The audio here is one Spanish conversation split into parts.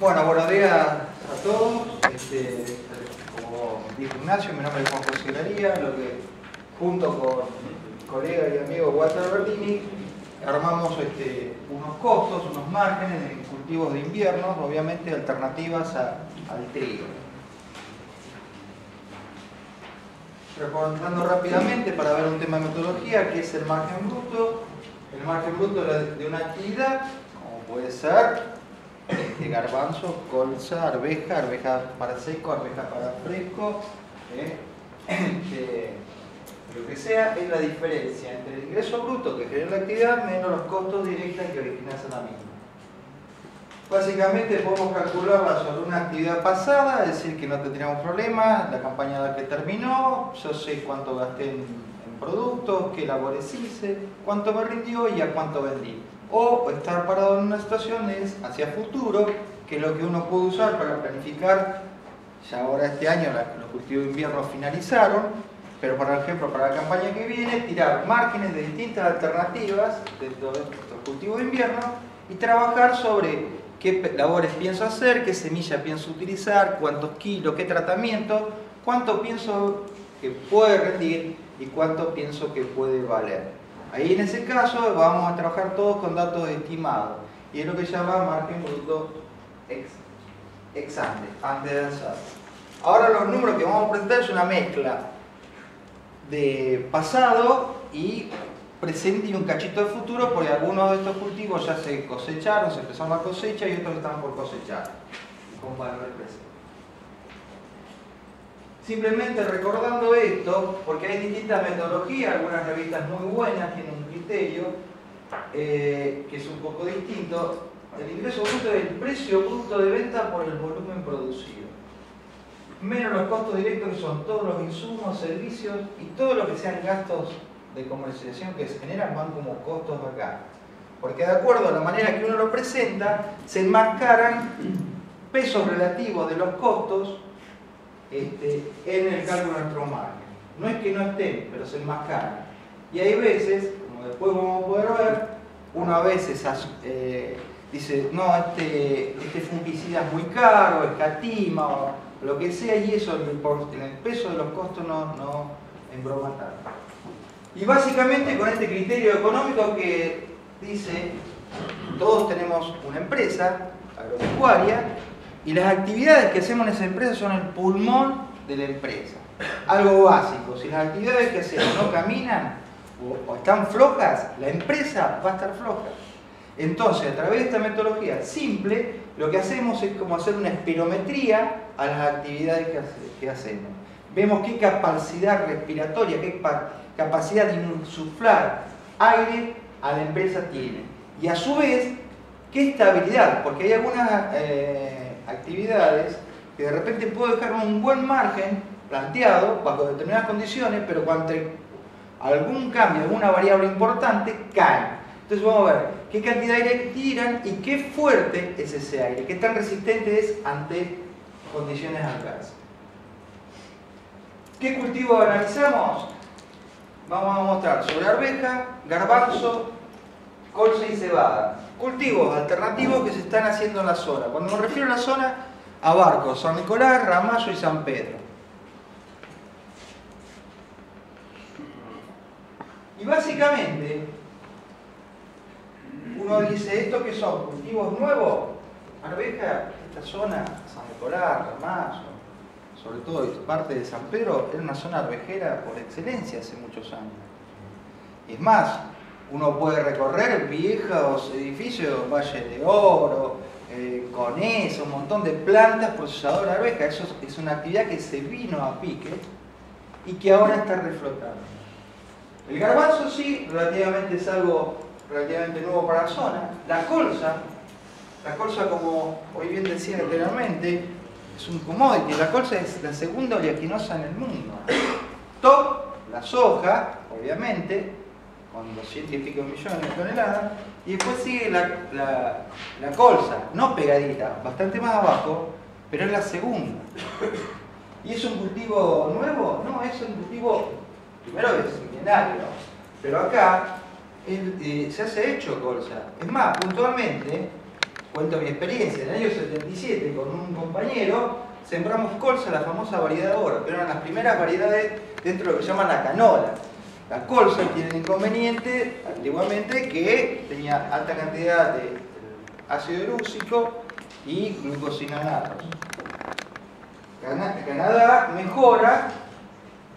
Bueno, buenos días a todos. Este, como dijo Ignacio, mi nombre es Juan José lo que junto con mi colega y amigo Walter Bertini armamos este, unos costos, unos márgenes de cultivos de invierno, obviamente alternativas a- al trigo. Recordando rápidamente para ver un tema de metodología, que es el margen bruto. El margen bruto de una actividad, como puede ser este, garbanzo, colza, arveja, arveja para seco, arveja para fresco, ¿eh? Este, lo que sea, es la diferencia entre el ingreso bruto que genera la actividad menos los costos directos que originan la misma. Básicamente podemos calcularla sobre una actividad pasada, es decir, que no tendríamos problemas, la campaña la que terminó, yo sé cuánto gasté en productos, qué labores hice, cuánto me rindió y a cuánto vendí. O estar parado en una situación es hacia futuro, que es lo que uno puede usar para planificar, ya ahora este año los cultivos de invierno finalizaron, pero por ejemplo para la campaña que viene, tirar márgenes de distintas alternativas dentro de estos cultivos de invierno y trabajar sobre qué labores pienso hacer, qué semilla pienso utilizar, cuántos kilos, qué tratamiento, cuánto pienso que puede rendir y cuánto pienso que puede valer. Ahí en ese caso vamos a trabajar todos con datos estimados y es lo que se llama margen bruto ex, ex ante, antes de lanzar. Ahora los números que vamos a presentar es una mezcla de pasado y presente y un cachito de futuro, porque algunos de estos cultivos ya se cosecharon, se empezaron la cosecha y otros están por cosechar, con valores presentes. Simplemente recordando esto, porque hay distintas metodologías, algunas revistas muy buenas tienen un criterio eh, que es un poco distinto. El ingreso bruto es el precio bruto de venta por el volumen producido menos los costos directos que son todos los insumos, servicios y todo lo que sean gastos de comercialización que se generan van como costos acá. Porque de acuerdo a la manera que uno lo presenta, se enmascaran pesos relativos de los costos este, en el cálculo de nuestro margen. No es que no estén, pero se enmascaran. Y hay veces, como después vamos a poder ver, uno a veces eh, dice, no, este, este fungicida es muy caro, escatima, o lo que sea, y eso en el peso de los costos no, no embroma tanto. Y básicamente con este criterio económico que dice, todos tenemos una empresa agropecuaria y las actividades que hacemos en esa empresa son el pulmón de la empresa. Algo básico, si las actividades que hacemos no caminan o, están flojas, la empresa va a estar floja. Entonces, a través de esta metodología simple, lo que hacemos es como hacer una espirometría a las actividades que, hace- que hacemos. Vemos qué capacidad respiratoria, qué pa- capacidad de insuflar aire a la empresa tiene. Y a su vez, qué estabilidad, porque hay algunas eh, actividades que de repente puedo dejar un buen margen planteado bajo determinadas condiciones, pero cuando algún cambio, alguna variable importante, caen. Entonces vamos a ver qué cantidad de aire tiran y qué fuerte es ese aire, qué tan resistente es ante condiciones adversas. ¿Qué cultivo analizamos? Vamos a mostrar sobre arveja, garbanzo, colza y cebada. Cultivos alternativos que se están haciendo en la zona. Cuando me refiero a la zona, abarco San Nicolás, Ramallo y San Pedro. Y básicamente, uno dice, ¿esto qué son? ¿Cultivos nuevos? Arveja, esta zona, San Nicolás, Ramallo, sobre todo parte de San Pedro, era una zona arvejera por excelencia hace muchos años. Es más, uno puede recorrer viejos edificios, Valle de Oro, eh, con eso, un montón de plantas procesadoras de arveja. Eso es- es una actividad que se vino a pique y que ahora está reflotando. El garbanzo sí, relativamente es algo relativamente nuevo para la zona. La colza, la colza como hoy bien decía anteriormente, es un commodity. La colza es la segunda oleaginosa en el mundo. Top, la soja, obviamente, con 200 y pico millones de toneladas. Y después sigue la, colza, no pegadita, bastante más abajo, pero es la segunda. ¿Y es un cultivo nuevo? No, es un cultivo, primero es milenario, pero acá eh, se hace hecho colza. Es más, puntualmente, cuento mi experiencia, en el año 77 con un compañero sembramos colza, la famosa variedad de oro, que eran las primeras variedades dentro de lo que se llama la canola. La colza tiene el inconveniente, antiguamente, que tenía alta cantidad de ácido erúsico y glucosinanatos. Canadá mejora,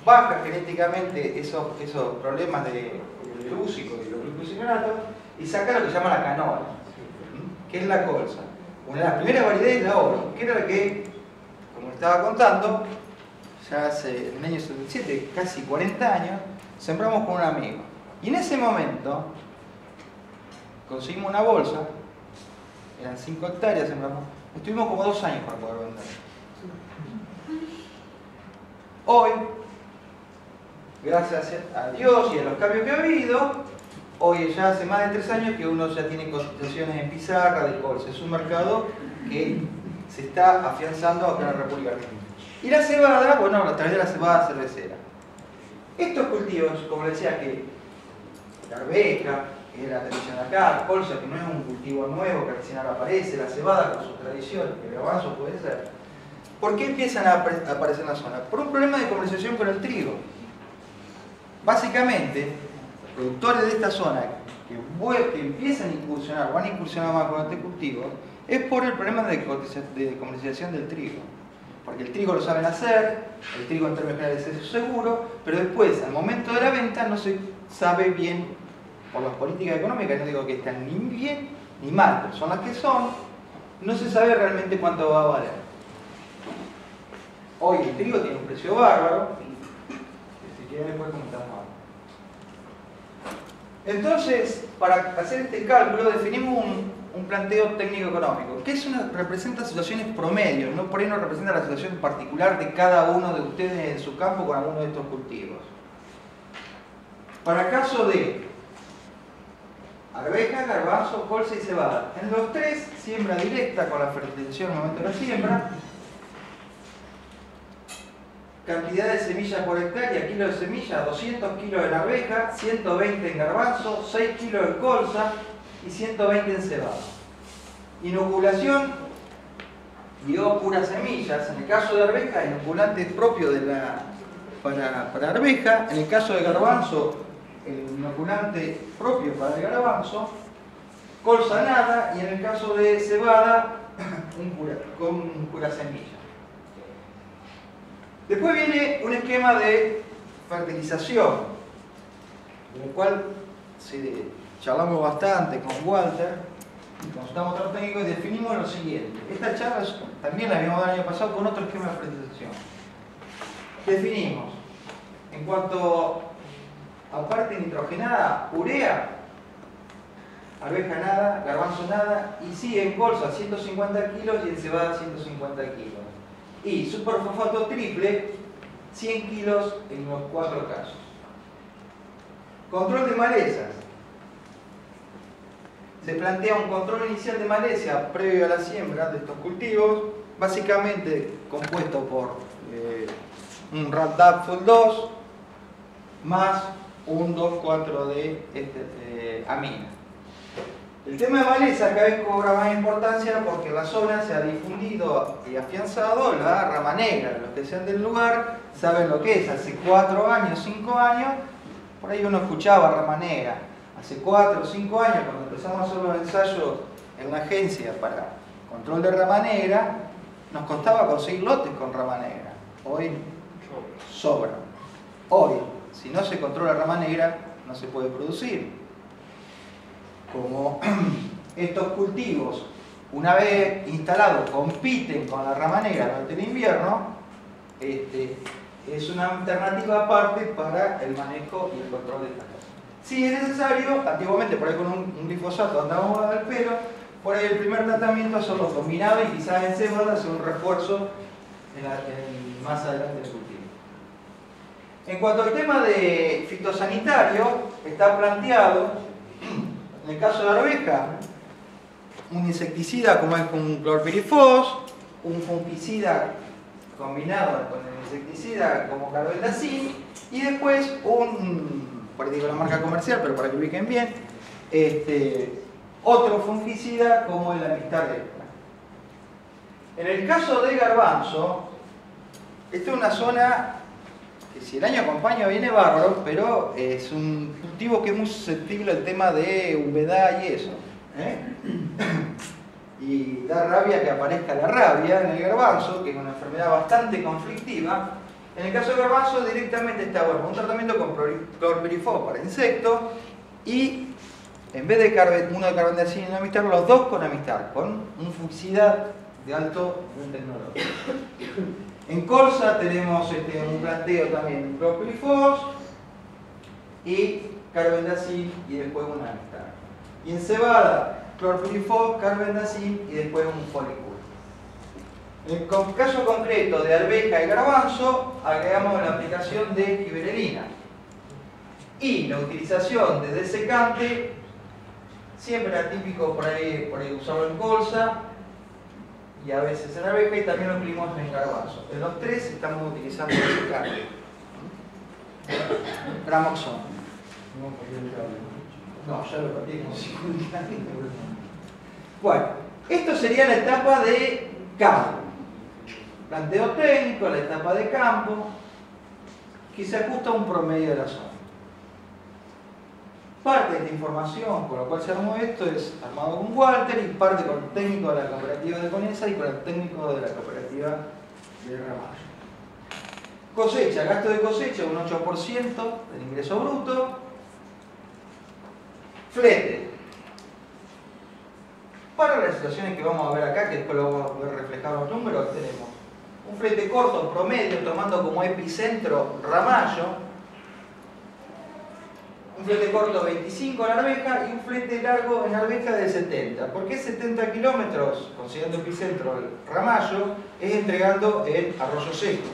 baja genéticamente esos, esos problemas de erúsico y los glucosinanatos y saca lo que se llama la canola, que es la colza. Una de las primeras variedades es la oro, que era la que, como estaba contando, ya hace en el año 77, casi 40 años, sembramos con un amigo. Y en ese momento conseguimos una bolsa, eran 5 hectáreas, sembramos, estuvimos como dos años para poder vender. Hoy, gracias a Dios y a los cambios que ha habido, hoy ya hace más de tres años que uno ya tiene cotizaciones en pizarra de colza. Es un mercado que se está afianzando acá en la República Argentina. Y la cebada, bueno, a través de la cebada cervecera. Estos cultivos, como decía, que la arveja, que es la tradición acá, el colza, que no es un cultivo nuevo, que recién ahora aparece, la cebada con su tradición, el garbanzo puede ser. ¿Por qué empiezan a aparecer en la zona? Por un problema de comercialización con el trigo. Básicamente, los productores de esta zona que, empiezan a incursionar, van a incursionar más con este cultivo, es por el problema de comercialización del trigo porque el trigo lo saben hacer, el trigo en términos generales es seguro, pero después, al momento de la venta, no se sabe bien, por las políticas económicas, no digo que están ni bien ni mal, pero son las que son, no se sabe realmente cuánto va a valer. Hoy el trigo tiene un precio bárbaro, si quieren después comentamos Entonces, para hacer este cálculo, definimos un, un planteo técnico-económico, que es una, representa situaciones promedio, no por ahí representa la situación particular de cada uno de ustedes en su campo con alguno de estos cultivos. Para caso de arveja, garbanzo, colza y cebada, en los tres, siembra directa con la fertilización al momento de la siembra, cantidad de semillas por hectárea, kilos de semilla, 200 kilos en arveja, 120 en garbanzo, 6 kilos en colza, y 120 en cebada. Inoculación, dio puras semillas. En el caso de arveja, inoculante propio para, para arveja. En el caso de garbanzo, el inoculante propio para el garbanzo. Colza nada. Y en el caso de cebada, un cura, con semilla. Después viene un esquema de fertilización, en el cual se charlamos bastante con Walter, consultamos a otros técnicos y definimos lo siguiente. Esta charla también la habíamos dado el año pasado con otro esquema de fertilización. Definimos, en cuanto a parte nitrogenada, urea, arveja nada, garbanzo nada, y sí en colza 150 kilos y en cebada 150 kilos. Y superfosfato triple, 100 kilos en los cuatro casos. Control de malezas se plantea un control inicial de maleza previo a la siembra de estos cultivos, básicamente compuesto por eh, un Roundup Full 2 más un 2,4 de este, amina. El tema de maleza cada vez cobra más importancia porque la zona se ha difundido y afianzado la rama negra. Los que sean del lugar saben lo que es. Hace 4 años, 5 años, por ahí uno escuchaba rama negra hace 4 o 5 años, cuando empezamos a hacer los ensayos en una agencia para control de rama negra, nos costaba conseguir lotes con rama negra. Hoy sobra. Hoy, si no se controla rama negra, no se puede producir. Como estos cultivos, una vez instalados, compiten con la rama negra durante el invierno, este, es una alternativa aparte para el manejo y el control de estas si es necesario, antiguamente por ahí con un, glifosato andábamos al pelo, por ahí el primer tratamiento son los combinados y quizás en cebada hacer un refuerzo más adelante del cultivo. En cuanto al tema de fitosanitario, está planteado, en el caso de la arveja, un insecticida como es un clorpirifos, un fungicida combinado con el insecticida como carbendazim y después un por ahí digo la marca comercial, pero para que ubiquen bien, este, otro fungicida como el Amistar En el caso de garbanzo, esta es una zona que si el año acompaña viene bárbaro, pero es un cultivo que es muy susceptible al tema de humedad y eso. ¿eh? Y da rabia que aparezca la rabia en el garbanzo, que es una enfermedad bastante conflictiva. En el caso del garbanzo directamente está bueno, un tratamiento con clorpirifos para insectos y en vez de uno de carbendazim y amistad, los dos con amistad, con un fungicida de alto tecnológico. En colza tenemos este, un planteo también clorpirifos y carbendazim y después una amistad. Y en cebada, clorpirifos, carbendazim y después un folículo. En el caso concreto de arveja y garbanzo, agregamos la aplicación de giberelina y la utilización de desecante Siempre era típico por ahí, por ahí usarlo en colza y a veces en abeja y también lo incluimos en garbanzo. En los tres estamos utilizando ese carne. Gramoxón. No, ya lo con 50 Bueno, esto sería la etapa de campo. Planteo técnico, la etapa de campo, que se ajusta a un promedio de la zona. Parte de esta información con la cual se armó esto es armado con Walter y parte con el técnico de la cooperativa de Conesa y con el técnico de la cooperativa de Ramallo. Cosecha, gasto de cosecha un 8% del ingreso bruto. Flete. Para las situaciones que vamos a ver acá, que después lo vamos a ver reflejado en los números, tenemos un flete corto promedio tomando como epicentro Ramallo, un flete corto 25 en Arbeja y un flete largo en Arbeja de 70. ¿Por qué 70 kilómetros, considerando epicentro Ramallo, es entregando el arroyo seco?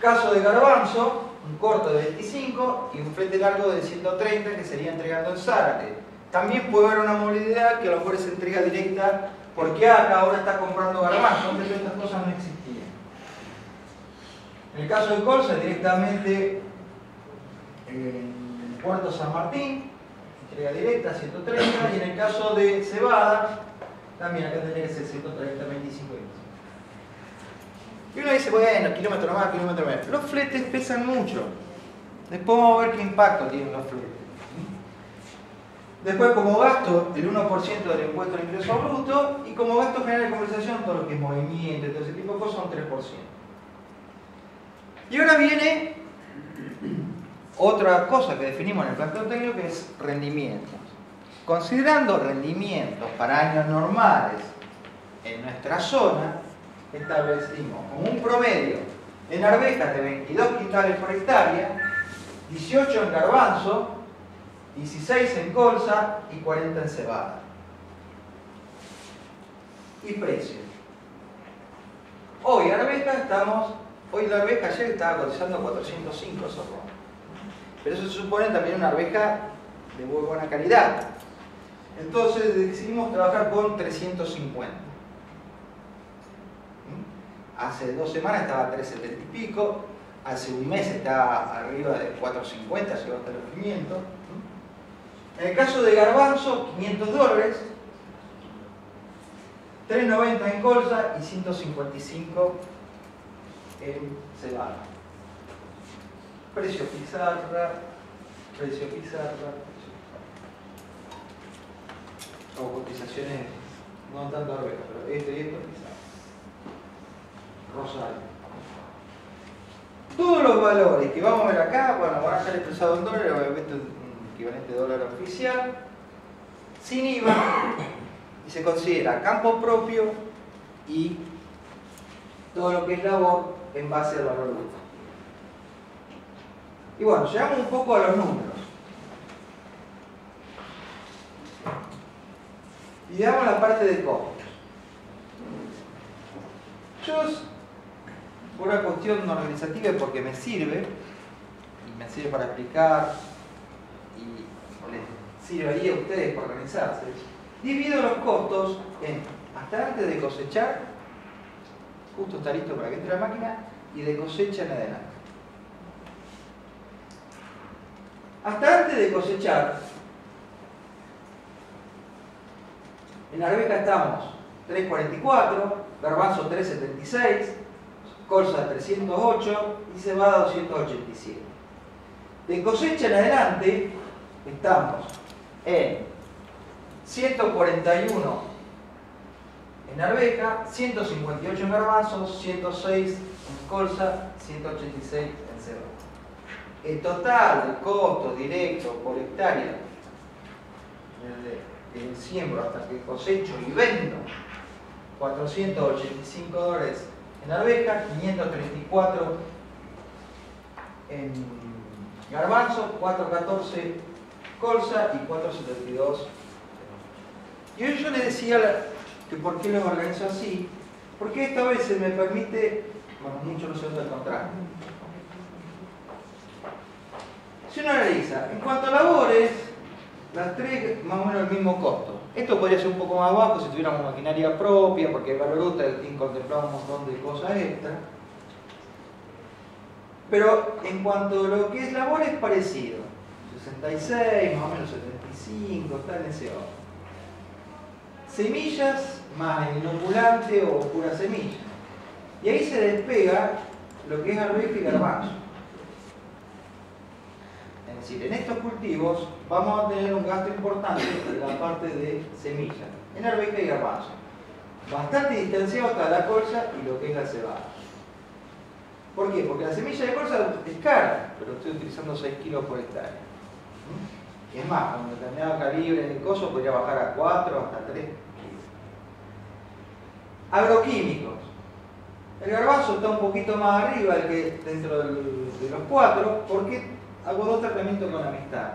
Caso de Garbanzo, un corto de 25 y un flete largo de 130 que sería entregando en Zárate. También puede haber una movilidad que a lo mejor es entrega directa porque acá ahora está comprando garbanzo, antes estas cosas no existían. En el caso de Colza, directamente en Puerto San Martín, entrega directa 130, y en el caso de Cebada, también acá tendría que ser 130, 25 y uno dice, bueno, kilómetro más, kilómetro menos. Los fletes pesan mucho. Después vamos a ver qué impacto tienen los fletes. Después, como gasto, el 1% del impuesto al ingreso bruto y como gasto general de conversación, todo lo que es movimiento, todo ese tipo de cosas, son 3%. Y ahora viene otra cosa que definimos en el planteo técnico que es rendimientos. Considerando rendimientos para años normales en nuestra zona, establecimos como un promedio en arvejas de 22 quintales por hectárea, 18 en garbanzo, 16 en colza y 40 en cebada. Y precio. Hoy arveja estamos, hoy la arveja ayer estaba cotizando 405 socorro. Pero eso se supone también una arveja de muy buena calidad. Entonces decidimos trabajar con 350. ¿Mm? Hace dos semanas estaba a 370 y pico, hace un mes estaba arriba de 450, llegó hasta los 500. En el caso de garbanzo, 500 dólares, 390 en colza y 155 en cebada precio pizarra, precio pizarra, o cotizaciones, no tanto arbejas, pero esto y esto pizarra. Rosario. Todos los valores que vamos a ver acá, bueno, van a ser expresados en dólares, obviamente equivalente dólar oficial, sin IVA, y se considera campo propio y todo lo que es labor en base al valor bruto. Y bueno, llegamos un poco a los números. Y veamos la parte de costos. Yo, por una cuestión organizativa porque me sirve, y me sirve para explicar, sirvería a ustedes para organizarse, divido los costos en hasta antes de cosechar, justo está listo para que entre la máquina, y de cosecha en adelante. Hasta antes de cosechar, En arveja estamos 3.44, garbanzo 3.76, colza 308 y cebada 287. De cosecha en adelante estamos en 141 en arveja, 158 en garbanzo, 106 en colza, 186 en cebada. El total de costos directos por hectárea, desde el siembro hasta que cosecho y vendo, 485 dólares en arveja, 534 en garbanzo, 414 colza y 472 y hoy yo le decía que por qué lo organizo así, porque esta vez se me permite, bueno, mucho no se usa el contrario, si uno analiza, en cuanto a labores, las tres más o menos el mismo costo. Esto podría ser un poco más bajo si tuviéramos maquinaria propia, porque el valor útil contemplaba un montón de cosas extra. Pero en cuanto a lo que es labor es parecido. 66, más o menos 75, está en ese orden. Semillas más el inoculante o pura semilla. Y ahí se despega lo que es arveja y garbanzo. Es decir, en estos cultivos vamos a tener un gasto importante en la parte de semilla, en arveja y garbanzo. Bastante distanciado hasta la colza y lo que es la cebada. ¿Por qué? Porque la semilla de colza es cara, pero estoy utilizando 6 kilos por hectárea. Es más, con determinado calibre de coso podría bajar a 4 hasta 3 kilos. Agroquímicos. El garbanzo está un poquito más arriba que dentro de los cuatro, porque hago dos tratamientos con amistad.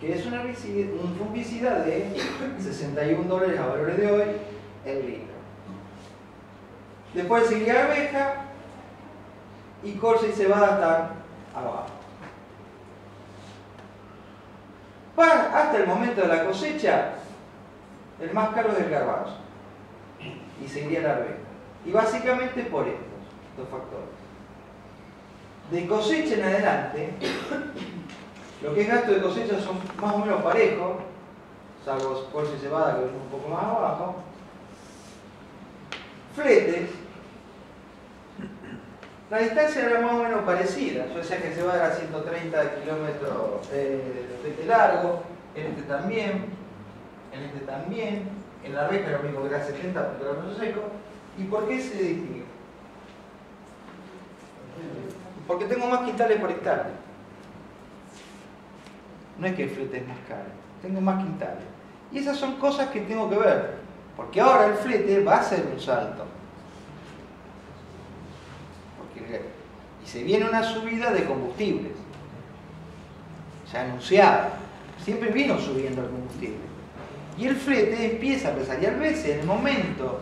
Que es un fungicida de 61 dólares a valores de hoy el litro. Después seguiría arveja y colza y cebada están abajo. Hasta el momento de la cosecha, el más caro es el garbanzo. Y seguiría la arveja. Y básicamente por estos dos factores de cosecha en adelante, lo que es gasto de cosecha son más o menos parejos, salvo colza y cebada que ven un poco más abajo. Fletes, la distancia era más o menos parecida, yo decía que se va a 130 kilómetros eh, de flete largo, en este también, en este también, en la reja lo mismo que era 70 kilómetros seco. ¿Y por qué se distingue? Porque tengo más quintales por hectárea. No es que el flete es más caro, tengo más quintales. Y esas son cosas que tengo que ver, porque ahora el flete va a ser un salto. Y se viene una subida de combustibles, ya anunciada. Siempre vino subiendo el combustible. Y el flete empieza a pesar. Y a veces, en el momento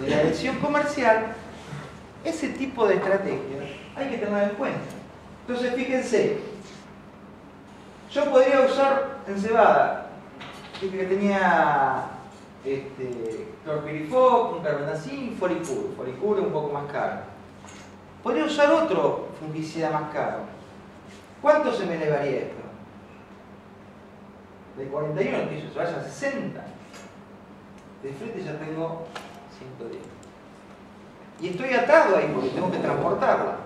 de la elección comercial, ese tipo de estrategia hay que tenerlo en cuenta. Entonces, fíjense, yo podría usar en cebada, que tenía este, un carbendazim, foricur. Foricur es un poco más caro. Podría usar otro fungicida más caro. ¿Cuánto se me elevaría esto? De 41 que se vaya a 60. De frente ya tengo 110. Y estoy atado ahí porque tengo que transportarla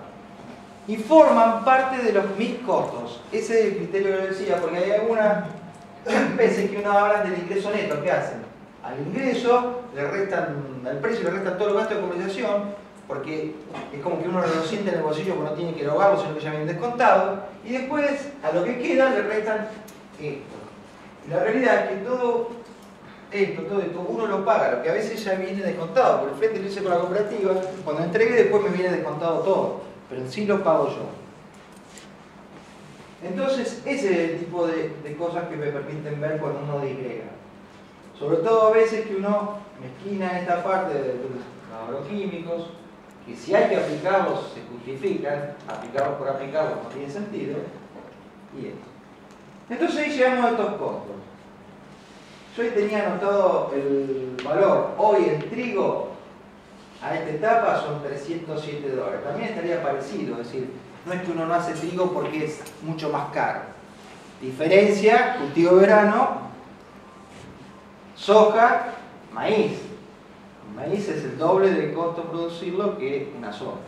y forman parte de los mis costos. Ese es el criterio que yo decía, porque hay algunas veces que uno habla del ingreso neto, ¿qué hacen? Al ingreso le restan, al precio le restan todos los gastos de comercialización, porque es como que uno lo siente en el bolsillo porque no tiene que erogarlo, sino que ya viene descontado, y después a lo que queda le restan esto. Y la realidad es que todo esto, todo esto, uno lo paga, lo que a veces ya viene descontado, por el frente lo hice con la cooperativa, cuando entregué después me viene descontado todo pero en sí lo pago yo. Entonces, ese es el tipo de, cosas que me permiten ver cuando uno disgrega. Sobre todo a veces que uno mezquina esta parte de los agroquímicos, que si hay que aplicarlos se justifican, aplicarlos por aplicarlos no tiene sentido, y esto. Entonces ahí llegamos a estos costos. Yo ahí tenía anotado el valor, hoy el trigo a esta etapa son 307 dólares. También estaría parecido, es decir, no es que uno no hace trigo porque es mucho más caro. Diferencia, cultivo de verano, Soja, maíz. Maíz es el doble de costo producirlo que una soja.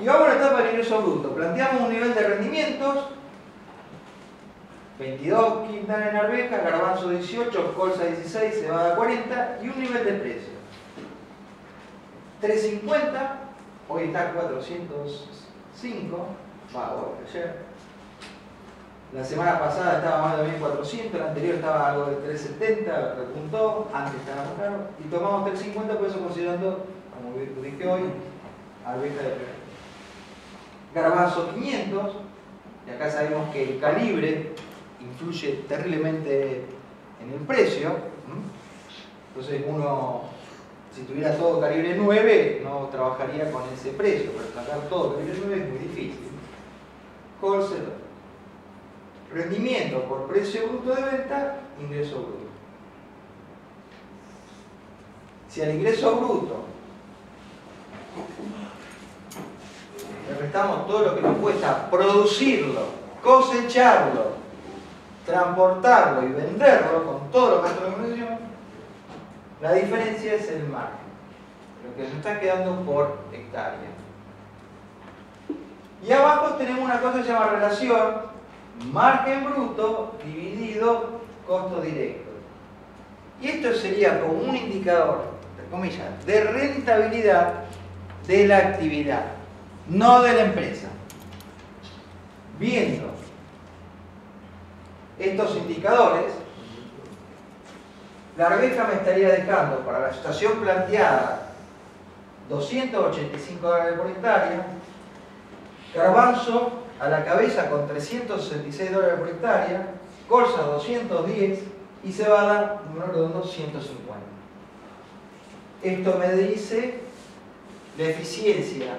Y vamos a la etapa del ingreso bruto. Planteamos un nivel de rendimientos 22 quintales en arveja, garbanzo 18, colza 16, cebada 40 y un nivel de precio. 350, hoy está 405, va, ayer. La semana pasada estaba más de 1400, la anterior estaba algo de 370, repuntó, antes estaba más caro, y tomamos 350 por eso considerando, como dije hoy, arveja de primer. Garbanzo 500, y acá sabemos que el calibre influye terriblemente en el precio. Entonces uno, si tuviera todo calibre 9, no trabajaría con ese precio, pero sacar todo calibre 9 es muy difícil. Rendimiento por precio bruto de venta, ingreso bruto. Si al ingreso bruto le restamos todo lo que nos cuesta producirlo, cosecharlo, transportarlo y venderlo con todo lo que de producción, la diferencia es el margen, lo que nos está quedando por hectárea. Y abajo tenemos una cosa que se llama relación margen bruto dividido costo directo. Y esto sería como un indicador, entre comillas, de rentabilidad de la actividad, no de la empresa. Viendo estos indicadores, la arveja me estaría dejando para la situación planteada 285 dólares por hectárea, garbanzo a la cabeza con 366 dólares por hectárea, colza 210 y cebada, número redondo, 150. Esto me dice la eficiencia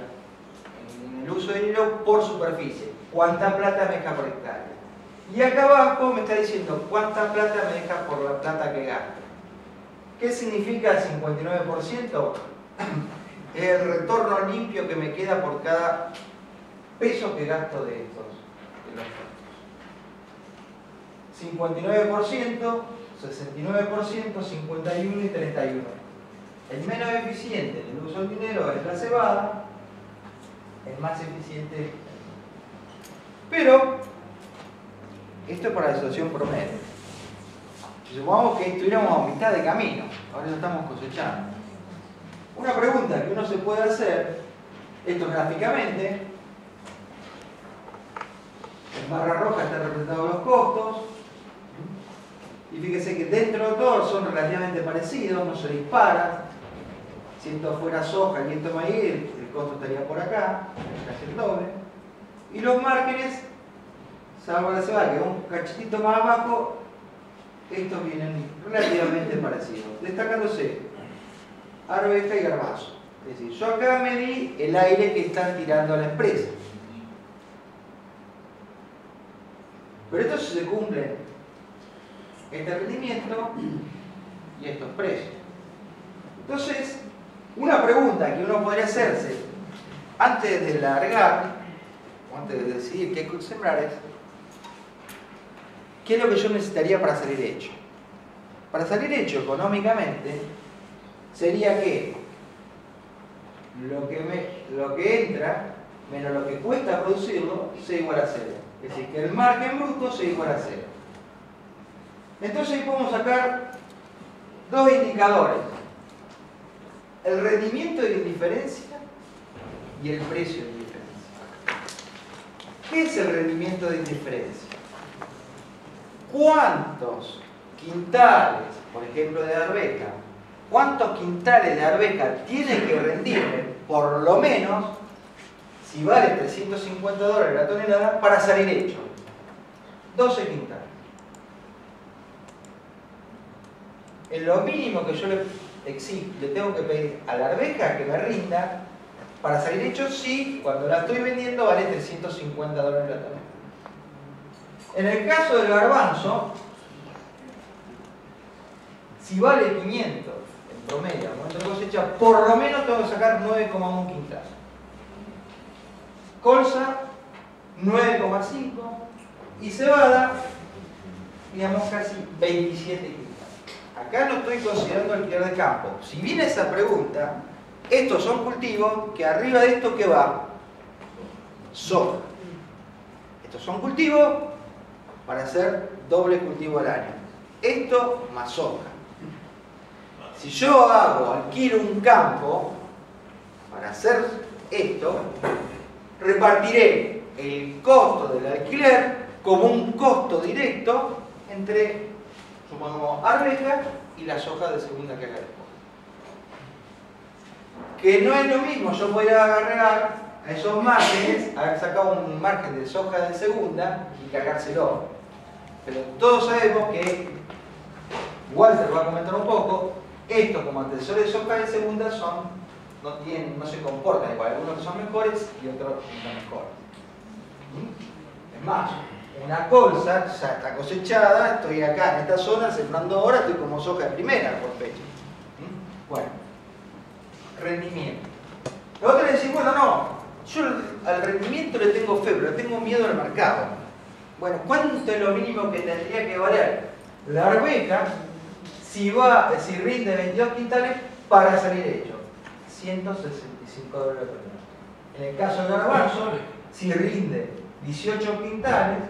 en el uso de dinero por superficie, cuánta plata me deja por hectárea. Y acá abajo me está diciendo cuánta plata me deja por la plata que gasto. ¿Qué significa el 59%? El retorno limpio que me queda por cada peso que gasto de estos de los 59%, 69%, 51 y 31. El menos eficiente en el uso del dinero es la cebada, el más eficiente. Pero esto es para la situación promedio. Supongamos que estuviéramos a mitad de camino, ahora ya estamos cosechando. Una pregunta que uno se puede hacer, esto gráficamente, en barra roja están representados los costos, y fíjese que dentro de todo son relativamente parecidos, no se disparan. Si esto fuera soja y esto maíz, el costo estaría por acá, casi el doble. Y los márgenes salvo la cebada, que un cachetito más abajo, estos vienen relativamente parecidos, destacándose arveja y garbazo. Es decir, yo acá medí el aire que están tirando a la empresa. Pero esto se cumple este rendimiento y estos precios. Entonces, una pregunta que uno podría hacerse antes de largar, o antes de decidir qué sembrar es, ¿Qué es lo que yo necesitaría para salir hecho? Para salir hecho económicamente sería que lo que, me, lo que entra menos lo que cuesta producirlo sea igual a cero. Es decir, que el margen bruto sea igual a cero. Entonces ahí podemos sacar dos indicadores. El rendimiento de indiferencia y el precio de indiferencia. ¿Qué es el rendimiento de indiferencia? cuántos quintales, por ejemplo, de arveja, cuántos quintales de arveja tiene que rendirme, por lo menos, si vale 350 dólares la tonelada, para salir hecho. 12 quintales. Es lo mínimo que yo le, le tengo que pedir a la arveja que me rinda para salir hecho si cuando la estoy vendiendo vale 350 dólares la tonelada. En el caso del garbanzo, si vale 500 en promedio al momento de cosecha, por lo menos tengo que sacar 9,1 quintal. Colza, 9,5 y cebada, digamos casi 27 quintales. Acá no estoy considerando alquiler de campo. Si viene esa pregunta, estos son cultivos que arriba de esto que va, soja. Estos son cultivos para hacer doble cultivo al año. Esto más soja. Si yo hago, alquilo un campo para hacer esto, repartiré el costo del alquiler como un costo directo entre, supongamos, arveja y la soja de segunda que después. Que no es lo mismo, yo voy a agarrar a esos márgenes, haber sacado un margen de soja de segunda y cargárselo. Pero todos sabemos que, Walter va a comentar un poco, estos como antecesores de soja de segunda son, no, tienen, no se comportan igual, algunos que son mejores y otros no mejores. ¿Mm? Es más, una colza ya está cosechada, estoy acá en esta zona sembrando ahora, estoy como soja de primera por fecha. ¿Mm? Bueno, rendimiento. Lo otro es decir, bueno, no, yo al rendimiento le tengo fe, pero le tengo miedo al mercado. Bueno, ¿cuánto es lo mínimo que tendría que valer la arveja si, va, si rinde 22 quintales para salir hecho? 165 dólares por mes. En el caso del garbanzo, si rinde 18 quintales,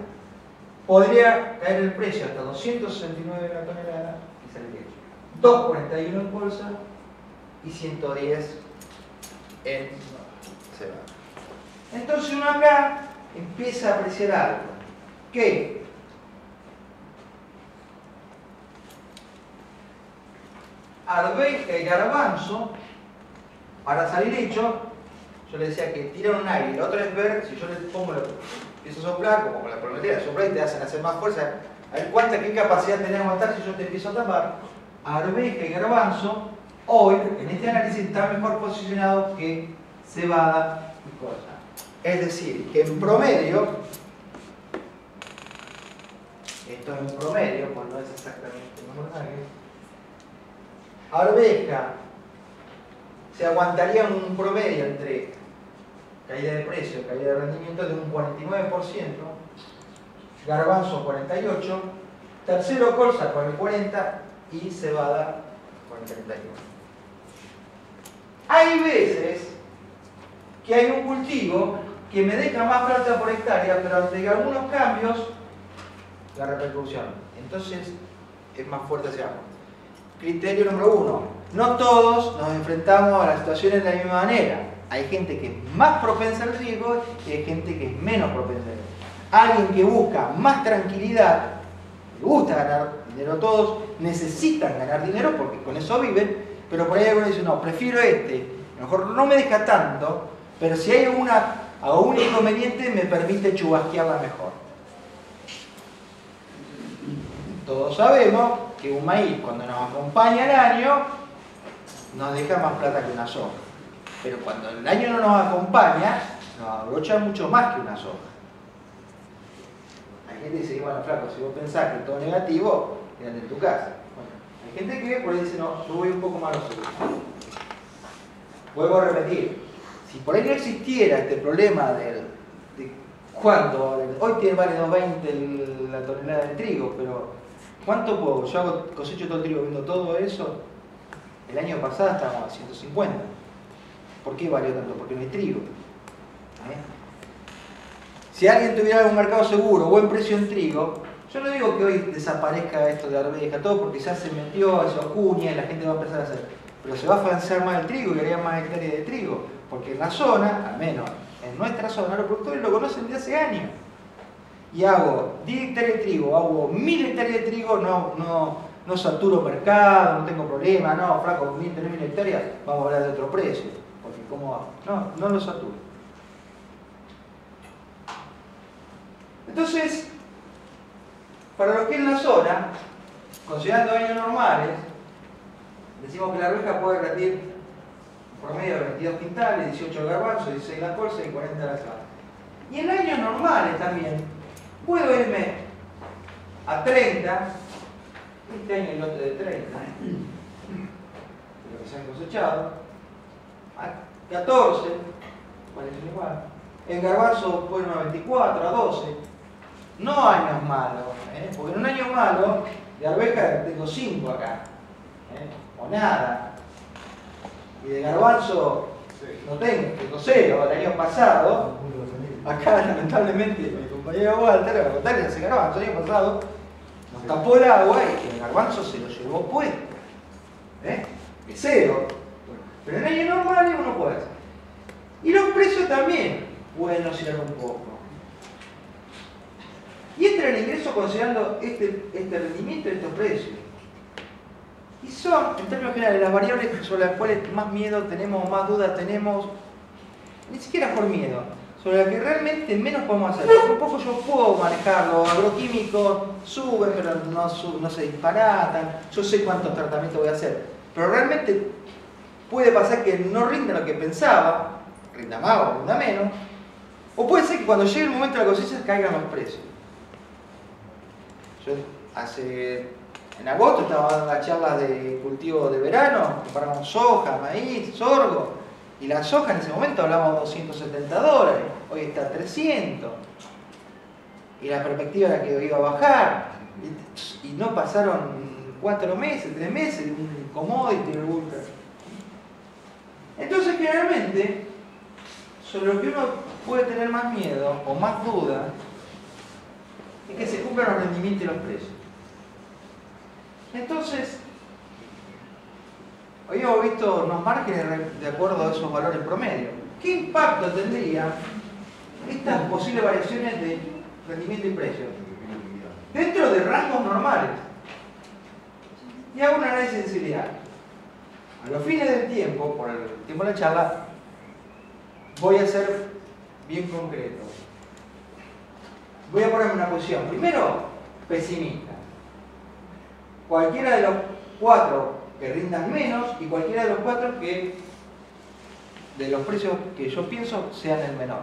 podría caer el precio hasta 269 la tonelada y salir hecho. 2.41 en bolsa y 110 en cebada. Entonces uno acá empieza a apreciar algo, que arveja y garbanzo, para salir hecho, yo le decía que tiran un aire, la otra es ver, si yo le pongo, lo, empiezo a soplar, como con la prometida, soplar y te hacen hacer más fuerza, a ver cuánta, qué capacidad tenés de aguantar si yo te empiezo a tapar. Arveja y garbanzo, hoy, en este análisis, está mejor posicionado que cebada y cosa. Es decir, que en promedio, esto es en promedio, pues no es exactamente un porcentaje, arveja se aguantaría un promedio entre caída de precio, caída de rendimiento de un 49%, garbanzo 48%, tercero colza con el 40% y cebada con el 31%. Hay veces que hay un cultivo que me deja más plata por hectárea, pero ante algunos cambios, la repercusión. Entonces, es más fuerte hacia abajo. Criterio número uno. No todos nos enfrentamos a las situaciones de la misma manera. Hay gente que es más propensa al riesgo y hay gente que es menos propensa al riesgo. Alguien que busca más tranquilidad, le gusta ganar dinero todos, necesitan ganar dinero porque con eso viven, pero por ahí algunos dicen, no, prefiero este, a lo mejor no me deja tanto, pero si hay una, algún inconveniente me permite chubasquearla mejor. Todos sabemos que un maíz cuando nos acompaña el año nos deja más plata que una soja. Pero cuando el año no nos acompaña, nos abrocha mucho más que una soja. Hay gente que dice, bueno, flaco, si vos pensás que todo negativo, quédate en tu casa. Hay gente que por ahí dice, no, yo voy un poco más a. Vuelvo a repetir, si por ahí no existiera este problema de cuánto, hoy tiene vale 2.20 la tonelada de trigo, pero ¿cuánto puedo? Yo hago, cosecho todo el trigo, viendo todo eso, el año pasado estábamos a 150. ¿Por qué valió tanto? Porque no hay trigo. ¿Eh? Si alguien tuviera un mercado seguro, buen precio en trigo, yo no digo que hoy desaparezca esto de arveja, todo porque ya se metió, se acuña y la gente va a empezar a hacer. Pero se va a financiar más el trigo y haría más hectáreas de trigo. Porque en la zona, al menos en nuestra zona, los productores lo conocen de hace años. Y hago 10 hectáreas de trigo, hago 1000 hectáreas de trigo, no, no, no saturo mercado, no tengo problema, no, flaco, 1000, 3000 hectáreas, vamos a hablar de otro precio. Porque ¿cómo hago? No, no lo saturo. Entonces, para lo que es la zona, considerando años normales, decimos que la arveja puede rendir promedio de 22 quintales, 18 garbanzos, 16 la colza y 40 la sal. Y en años normales también, puedo irme a 30, este año el lote de 30, ¿eh? lo que se han cosechado, a 14, parecen igual. En garbanzo puedo irme a 24, a 12, no años malos, ¿eh? porque en un año malo de arveja tengo 5 acá, ¿eh? o nada. Y de garbanzo no tengo, tengo cero. El año pasado, acá lamentablemente mi compañero Walter, me contar que hace garbanzo, el año pasado tapó el agua y el garbanzo se lo llevó puesto. ¿Eh? Cero. Pero en año normal uno puede hacer. Y los precios también pueden oscilar un poco. Y este el ingreso considerando este, este rendimiento estos precios. Y son, en términos generales, las variables sobre las cuales más miedo tenemos, más dudas tenemos, ni siquiera por miedo, sobre las que realmente menos podemos hacer. un poco yo puedo manejarlo, agroquímicos suben, pero no, no se disparatan, yo sé cuántos tratamientos voy a hacer. Pero realmente puede pasar que no rinda lo que pensaba, rinda más o rinda menos, o puede ser que cuando llegue el momento de la cosecha caigan los precios. Yo hace, en agosto estaba dando las charlas de cultivo de verano, comparamos soja, maíz, sorgo, y la soja en ese momento hablábamos de 270 dólares, hoy está a 300. Y la perspectiva era que iba a bajar, y no pasaron cuatro meses, tres meses, un commodity Entonces, generalmente, sobre lo que uno puede tener más miedo o más duda, es que se cumplan los rendimientos y los precios. Entonces, hoy hemos visto unos márgenes de acuerdo a esos valores promedio. ¿Qué impacto tendría estas posibles variaciones de rendimiento y precio? Dentro de rangos normales. Y hago un análisis de sensibilidad. A los fines del tiempo, por el tiempo de la charla, voy a ser bien concreto voy a ponerme una posición. Primero, pesimista. Cualquiera de los cuatro que rindan menos y cualquiera de los cuatro que de los precios que yo pienso sean el menor.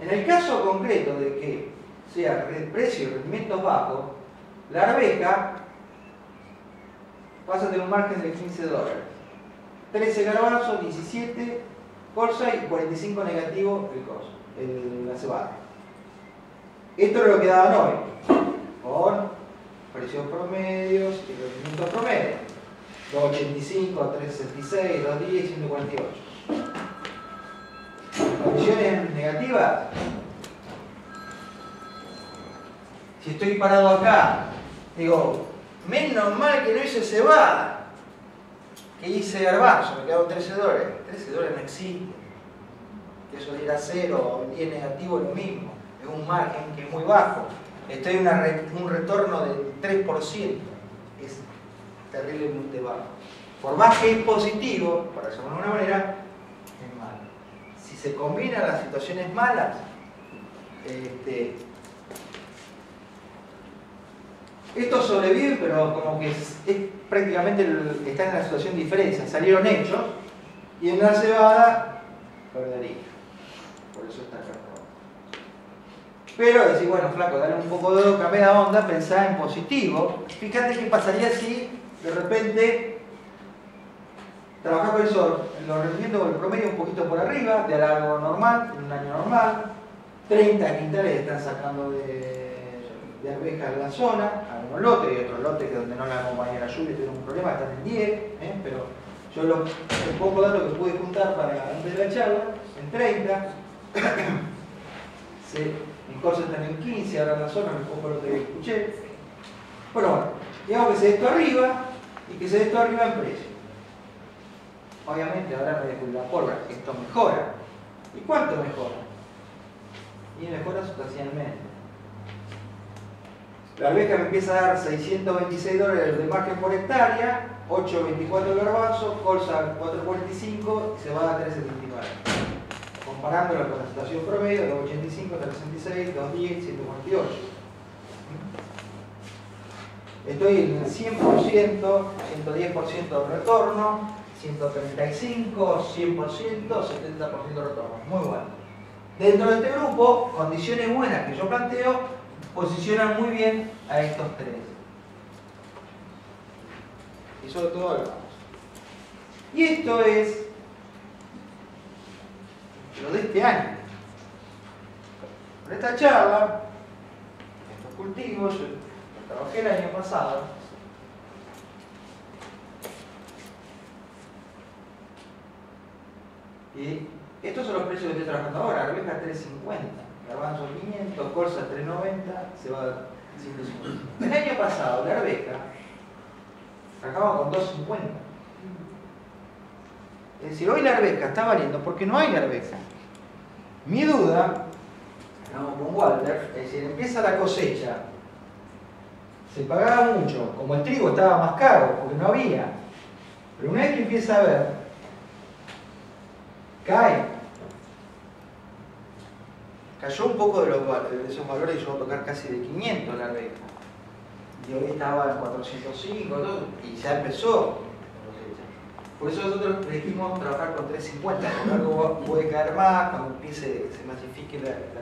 En el caso concreto de que sea precio y rendimientos bajos, la arveja pasa tener un margen de 15 dólares. 13 garbanzos, 17 colza y 45 negativo el costo la cebada. Esto es lo que daban hoy, precios promedios y rendimientos promedios. 285, 366, 210, 148. Condiciones negativas. Si estoy parado acá, digo, menos mal que no hice cebada, que hice garbanzo, me quedaron 13 dólares. 13 dólares no existe que eso diera cero o 10 negativo es lo mismo, es un margen que es muy bajo. Estoy en un retorno del 3%, es terriblemente bajo. Por más que es positivo, para decirlo de alguna manera, es malo. Si se combinan las situaciones malas, este, esto sobrevive, pero como que es, prácticamente está en una situación diferente. Salieron hechos y en la cebada perdería por eso está acá. Pero decir, bueno, flaco, dale un poco de oca, da onda, pensá en positivo. Fíjate qué pasaría si de repente trabajás con eso, los rendimientos con el promedio un poquito por arriba, de algo normal, en un año normal. 30 quintales están sacando de, de arvejas la zona, algunos lotes y otros lotes que donde no la acompaña la lluvia tienen un problema, están en 10, ¿eh? pero yo los, el poco datos que pude juntar para antes de la charla, en 30, sí, en Corsa están en 15, ahora en la zona, un poco lo que escuché. Bueno, bueno, digamos que se dé esto arriba y que se dé esto arriba en precio. Obviamente ahora me dejo la pólvora, esto mejora. ¿Y cuánto mejora? Y mejora sustancialmente. La albeja me empieza a dar 626 dólares de margen por hectárea, 8.24 de garbanzo, colza 4.45 y se va a dar 3.79 comparándolo con la situación promedio de 285, 366, 210, 148. Estoy en el 100%, 110% de retorno, 135, 100%, 70% de retorno. Muy bueno. Dentro de este grupo, condiciones buenas que yo planteo, posicionan muy bien a estos tres. Y sobre todo hablamos. Y esto es lo de este año. Por esta charla, estos cultivos, yo trabajé el año pasado. Y estos son los precios que estoy trabajando ahora, arveja 350, garbanzo 500, colza 390, se va a 150. El año pasado la arveja trabajaba con 250. Es decir, hoy la arveja está valiendo porque no hay la arveja. Mi duda, hablamos con Walter, es decir, empieza la cosecha, se pagaba mucho, como el trigo estaba más caro porque no había, pero una vez que empieza a ver, cae. Cayó un poco de, los, de esos valores y llegó a tocar casi de 500 la arveja. Y hoy estaba en 405 y ya empezó por eso nosotros elegimos trabajar con 350, porque algo puede caer más cuando empiece, se masifique la, la.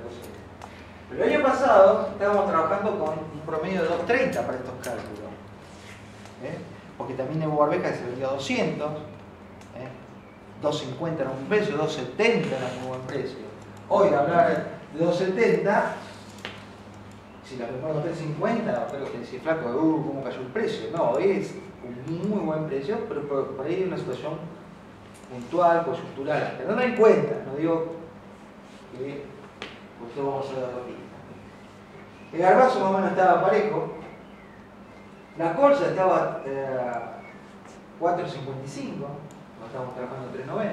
Pero el año pasado estábamos trabajando con un promedio de 230 para estos cálculos. ¿eh? Porque también hubo que se vendió a 200, ¿eh? 250 era un precio, 270 era un buen precio. Hoy hablar de 270, si la compramos a 350, creo que decir flaco, uh, cómo cayó el precio. No, hoy es un muy buen precio, pero por, ahí hay una situación puntual, coyuntural. Teniendo en cuenta, no digo que pues vamos a dar la. El garbazo más o menos estaba parejo, la colza estaba eh, 4.55, no estábamos trabajando 3.90,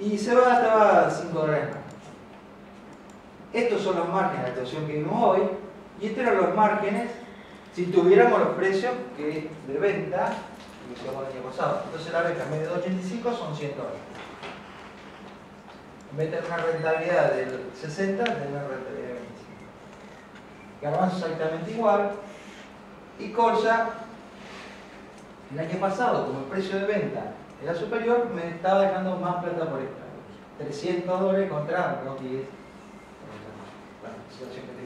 y cebada estaba a 5 dólares más. Estos son los márgenes de actuación que vimos hoy, y estos eran los márgenes si tuviéramos los precios que de venta que hicimos el año pasado. Entonces la beca en vez de 2.85 son 100 dólares. En vez de tener una rentabilidad del 60, tener una rentabilidad del 25. Garbanzo exactamente igual. Y colza, el año pasado, como el precio de venta era superior, me estaba dejando más plata por esta. 300 dólares contra 210. Bueno, situación que